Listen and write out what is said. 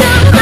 know